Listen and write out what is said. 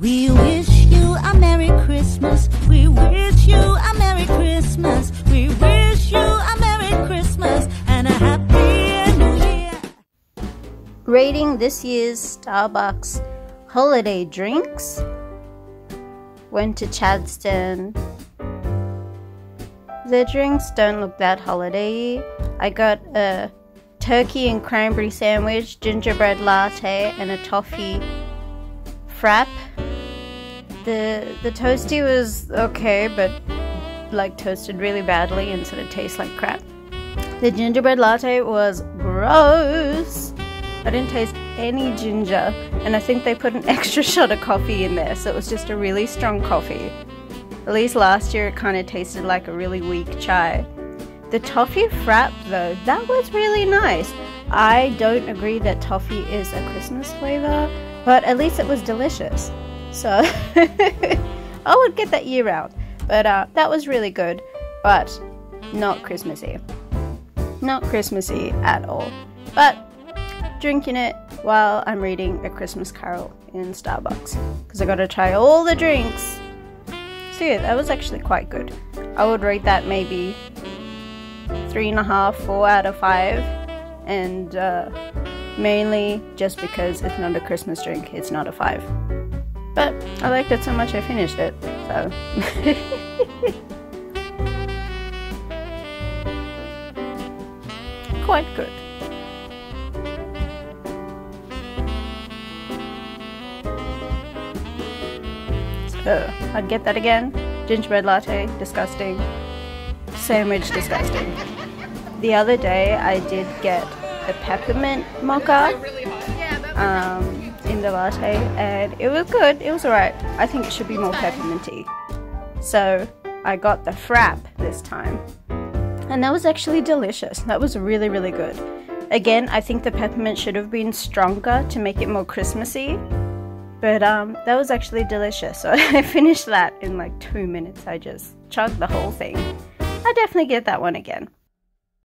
We wish you a Merry Christmas. We wish you a Merry Christmas. We wish you a Merry Christmas and a Happy New Year. Rating this year's Starbucks holiday drinks. Went to Chadstone. The drinks don't look that holiday I got a turkey and cranberry sandwich, gingerbread latte, and a toffee frap. The the toasty was okay, but like toasted really badly and sort of tastes like crap. The gingerbread latte was gross. I didn't taste any ginger, and I think they put an extra shot of coffee in there, so it was just a really strong coffee. At least last year it kind of tasted like a really weak chai. The toffee frap, though, that was really nice. I don't agree that toffee is a Christmas flavor, but at least it was delicious. So I would get that year round. But uh, that was really good, but not Christmassy. Not Christmassy at all. But drinking it while I'm reading A Christmas Carol in Starbucks because I got to try all the drinks. So yeah, that was actually quite good. I would rate that maybe three and a half, four out of five, and uh, mainly just because it's not a Christmas drink, it's not a five. But I liked it so much I finished it, so. Quite good. So, I'd get that again. Gingerbread latte, disgusting. Sandwich, disgusting. The other day I did get a peppermint mocha um, in the latte and it was good, it was alright. I think it should be more pepperminty. So I got the frap this time and that was actually delicious. That was really, really good. Again, I think the peppermint should have been stronger to make it more Christmassy. But um, that was actually delicious. So I finished that in like two minutes. I just chugged the whole thing. I definitely get that one again.